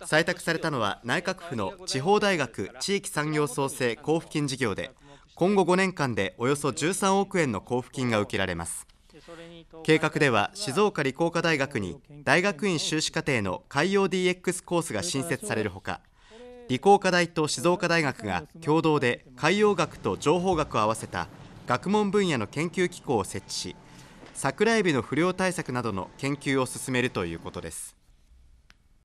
採択されたのは内閣府の地方大学地域産業創生交付金事業で今後5年間でおよそ13億円の交付金が受けられます。計画では静岡理工科大学に大学院修士課程の海洋 DX コースが新設されるほか理工科大と静岡大学が共同で海洋学と情報学を合わせた学問分野の研究機構を設置し桜エビの不良対策などの研究を進めるということです。